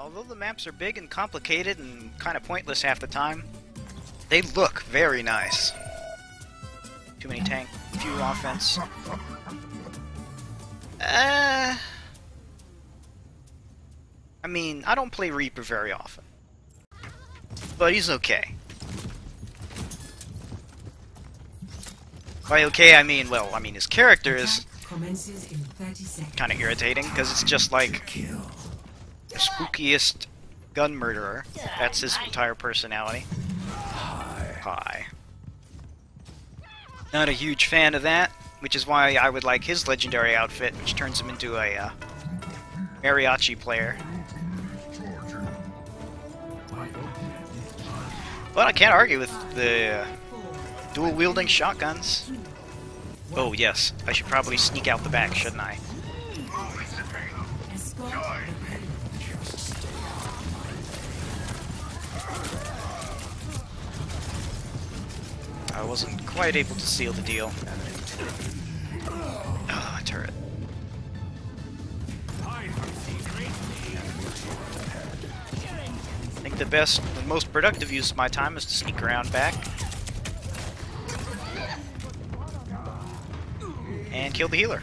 Although the maps are big and complicated and kind of pointless half the time, they look very nice. Too many tank, few offense. Uh, I mean, I don't play Reaper very often. But he's okay. By okay, I mean, well, I mean his character is Commences in 30 seconds. kind of irritating, because it's just like spookiest gun murderer. That's his entire personality. Hi. Hi. Not a huge fan of that, which is why I would like his legendary outfit, which turns him into a uh, mariachi player. But I can't argue with the uh, dual wielding shotguns. Oh yes, I should probably sneak out the back, shouldn't I? I wasn't quite able to seal the deal. Oh, turret. I think the best, the most productive use of my time is to sneak around back. And kill the healer.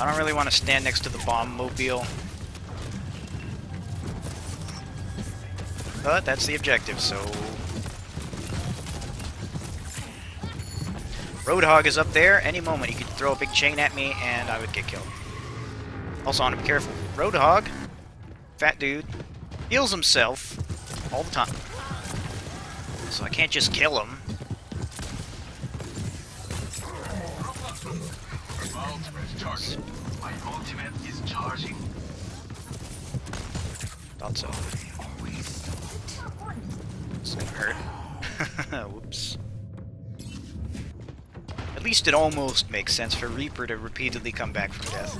I don't really want to stand next to the bomb mobile. But that's the objective, so... Roadhog is up there. Any moment he could throw a big chain at me and I would get killed. Also, I want to be careful. Roadhog, fat dude, heals himself all the time. So I can't just kill him. My ultimate is charging. Thought so. Gonna hurt. Whoops. At least it almost makes sense for Reaper to repeatedly come back from death.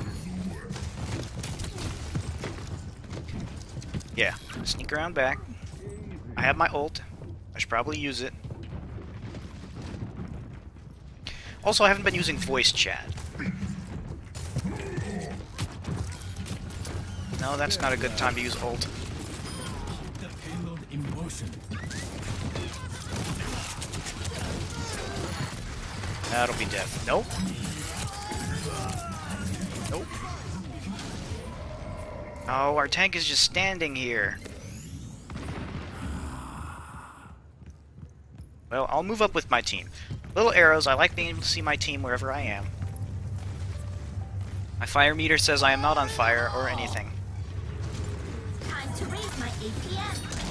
Yeah, sneak around back. I have my ult. I should probably use it. Also, I haven't been using voice chat. No, that's not a good time to use ult. The motion. That'll be death. Nope. Nope. Oh, our tank is just standing here. Well, I'll move up with my team. Little arrows, I like being able to see my team wherever I am. My fire meter says I am not on fire or anything. Time to raise my APM.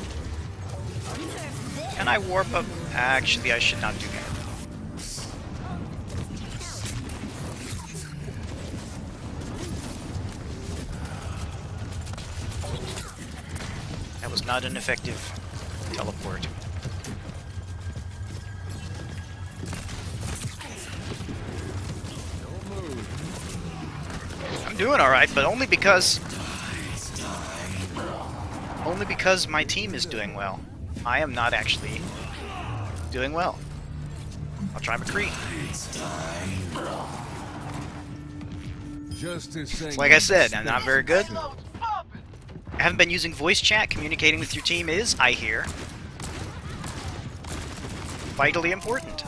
Can I warp up? Actually, I should not do that. That was not an effective teleport. I'm doing alright, but only because... Only because my team is doing well. I am not actually doing well. I'll try McCree. Justice Like I said, I'm not very good. I haven't been using voice chat. Communicating with your team is, I hear, vitally important.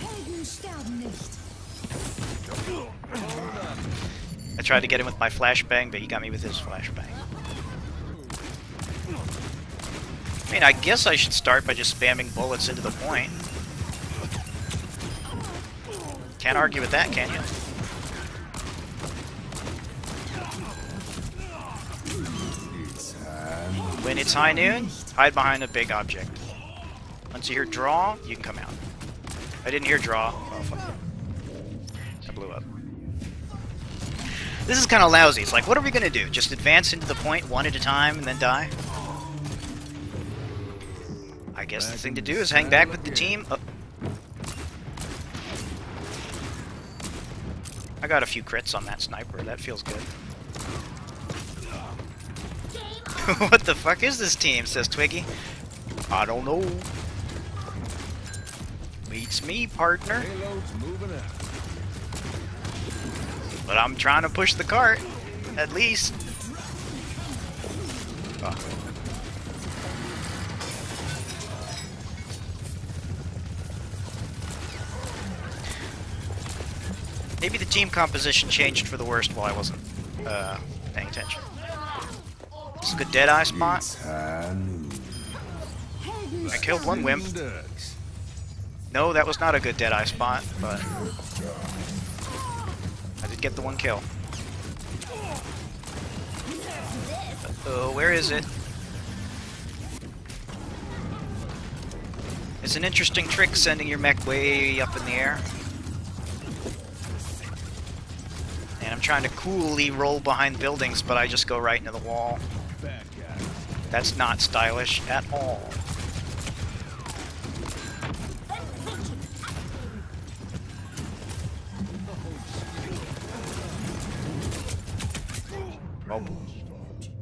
Helden sterben nicht. I tried to get him with my flashbang, but he got me with his flashbang. I mean, I guess I should start by just spamming bullets into the point. Can't argue with that, can you? When it's high noon, hide behind a big object. Once you hear draw, you can come out. I didn't hear draw. Oh, fuck. I blew up. This is kind of lousy. It's like, what are we gonna do? Just advance into the point one at a time and then die? I guess the thing to do is hang back with the team. Oh. I got a few crits on that sniper. That feels good. what the fuck is this team? Says Twiggy. I don't know. Beats me, partner. Payload's moving out. But I'm trying to push the cart, at least. Oh. Maybe the team composition changed for the worst while I wasn't uh, paying attention. This is a good Deadeye spot. I killed one wimp. No, that was not a good Deadeye spot, but I did get the one kill. Uh-oh, where is it? It's an interesting trick sending your mech way up in the air. Trying to coolly roll behind buildings, but I just go right into the wall. That's not stylish at all.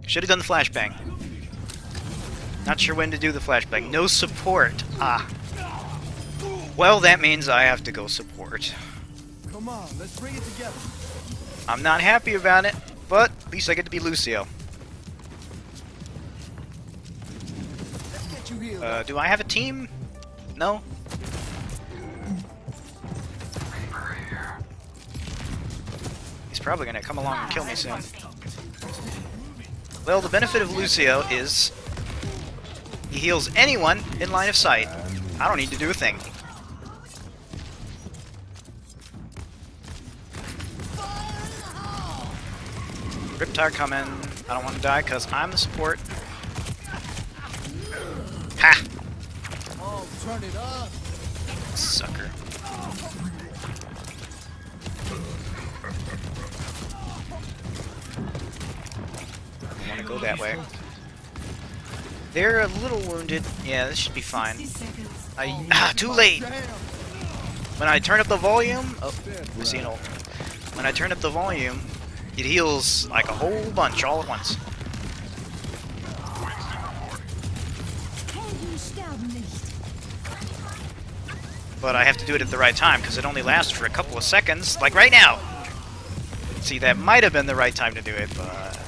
Should have done the flashbang. Not sure when to do the flashbang. No support. Ah. Well, that means I have to go support. Come on, let's bring it together. I'm not happy about it, but at least I get to be Lucio. Uh, do I have a team? No? He's probably gonna come along and kill me soon. Well, the benefit of Lucio is he heals anyone in line of sight. I don't need to do a thing. Riptide coming. I don't want to die because I'm the support. Ha! Oh, turn it up. Sucker. I want to go that way. They're a little wounded. Yeah, this should be fine. I ah, too late. When I turn up the volume, oh, we see an ult. When I turn up the volume, it heals like a whole bunch all at once. But I have to do it at the right time because it only lasts for a couple of seconds, like right now. See, that might have been the right time to do it, but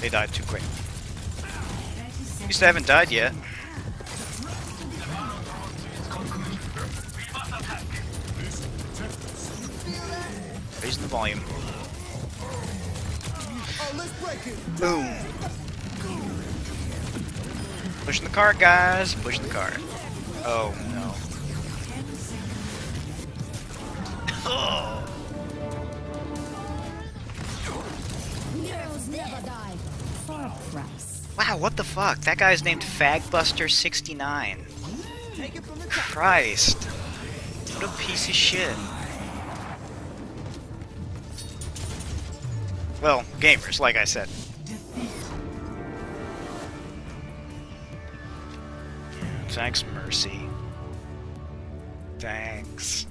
they died too quick. 30 At least I haven't died yet. The volume. Oh, let's break it. Boom. Pushing the cart, guys. Pushing the cart. Oh no. Oh. Heroes never die. For a price. Wow, what the fuck? That guy's named Fagbuster69. Take it from the top. Christ. What a piece of shit. Well, gamers, like I said. Thanks, Mercy. Thanks.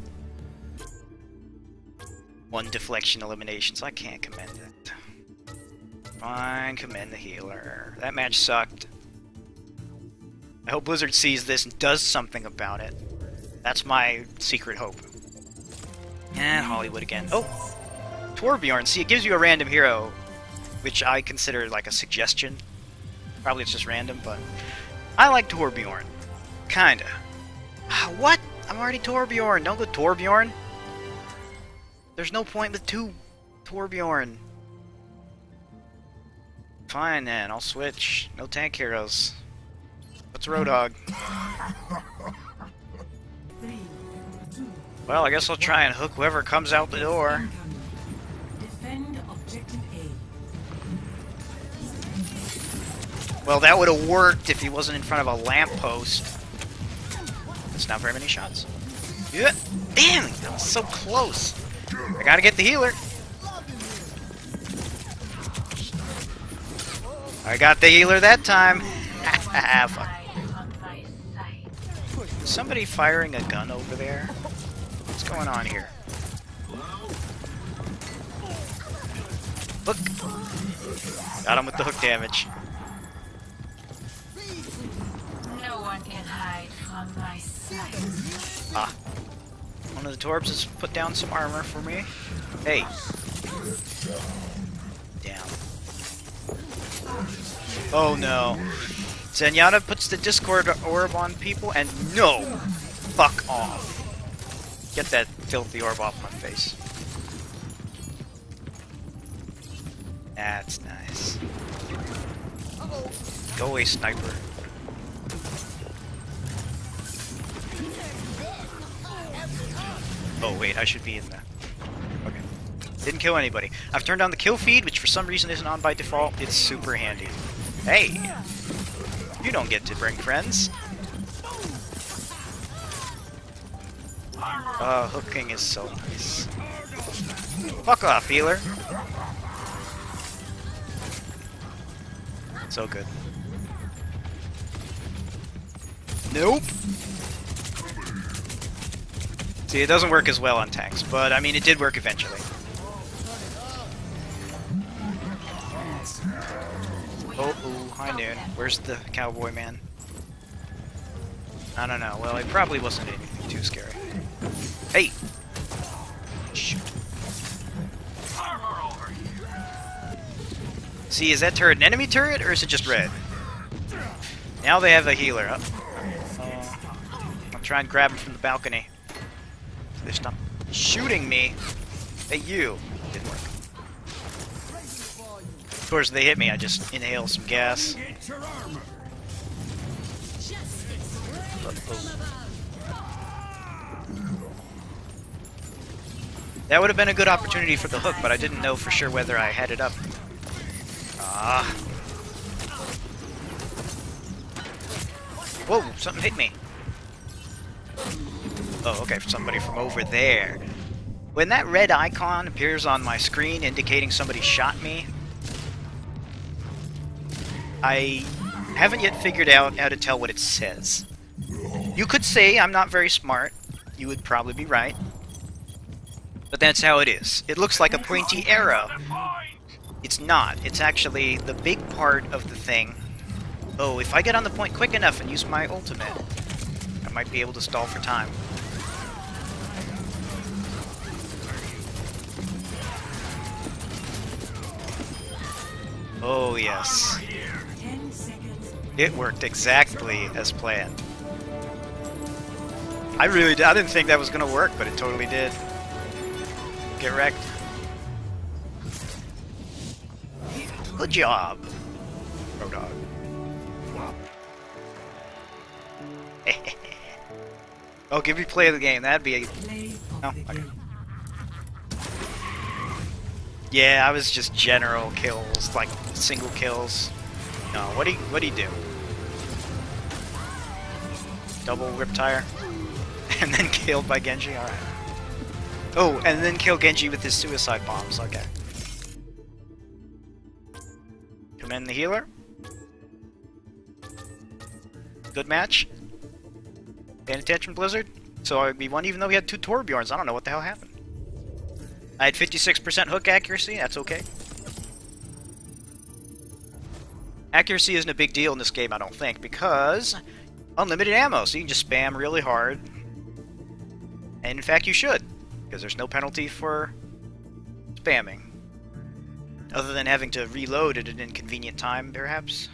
One deflection elimination, so I can't commend it. Fine, commend the healer. That match sucked. I hope Blizzard sees this and does something about it. That's my secret hope. And Hollywood again. Oh! Torbjorn. See, it gives you a random hero, which I consider like a suggestion. Probably it's just random, but I like Torbjorn. Kinda. Ah, What? I'm already Torbjorn. Don't go Torbjorn. There's no point with two Torbjorn. Fine then, I'll switch. No tank heroes. What's Roadhog? Well, I guess I'll try and hook whoever comes out the door. Well, that would have worked if he wasn't in front of a lamppost. That's not very many shots. Yeah. Damn, that was so close. I gotta get the healer. I got the healer that time. Somebody firing a gun over there? What's going on here? Look! Got him with the hook damage. One. Ah. One of the Torbs has put down some armor for me. Hey. Down. Oh no. Zenyatta puts the Discord orb on people and no! Fuck off. Get that filthy orb off my face. That's nice. Go away, sniper. Wait, I should be in there. Okay. Didn't kill anybody. I've turned on the kill feed, which for some reason isn't on by default. It's super handy. Hey! You don't get to bring friends. Uh, hooking is so nice. Fuck off, healer. So good. Nope. See, it doesn't work as well on tanks, but I mean, it did work eventually. Oh, ooh, high noon. Where's the cowboy man? I don't know. Well, it probably wasn't anything too scary. Hey! Shoot. See, is that turret an enemy turret, or is it just red? Now they have a healer. Oh. Uh, I'll try and grab him from the balcony. They stop shooting me. at you. Didn't work. Of course, they hit me. I just inhale some gas. That would have been a good opportunity for the hook, but I didn't know for sure whether I had it up. Ah. Whoa, something hit me. Oh, okay, somebody from over there. When that red icon appears on my screen indicating somebody shot me, I haven't yet figured out how to tell what it says. You could say I'm not very smart. You would probably be right. But that's how it is. It looks like a pointy arrow. It's not. It's actually the big part of the thing. Oh, if I get on the point quick enough and use my ultimate, I might be able to stall for time. Oh, yes. It worked exactly as planned. I really did. I didn't think that was going to work, but it totally did. Get wrecked. Good job, Road Dog. oh, give me play of the game. That'd be a... Oh, okay. Yeah, I was just general kills, like single kills. No, what do you, what do you do? Double rip tire? and then killed by Genji? Alright. Oh, and then kill Genji with his suicide bombs, okay. Come in the healer. Good match. Paying attention, Blizzard? So I'd be one even though we had two Torbjorns. I don't know what the hell happened. I had 56% hook accuracy, that's okay. Accuracy isn't a big deal in this game, I don't think, because unlimited ammo, so you can just spam really hard. And in fact, you should, because there's no penalty for spamming. Other than having to reload at an inconvenient time, perhaps.